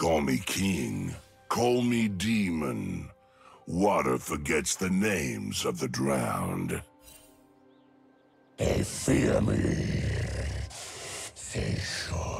Call me king. Call me demon. Water forgets the names of the drowned. They fear me. They should.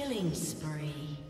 Killing spree.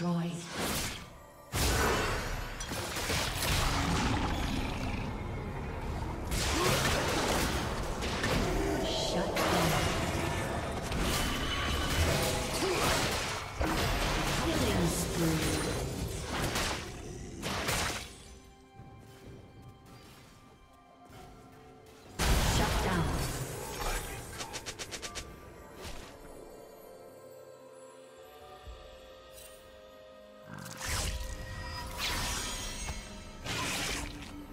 Destroyed.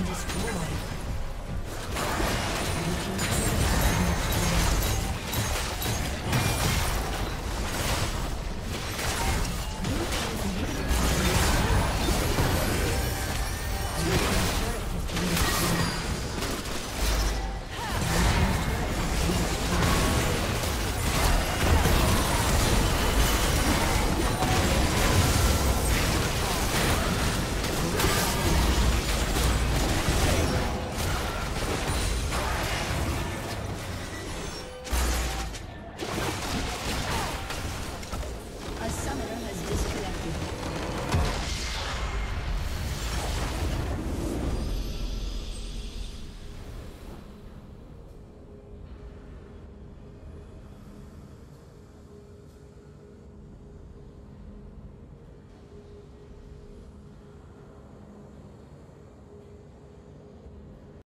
been destroyed.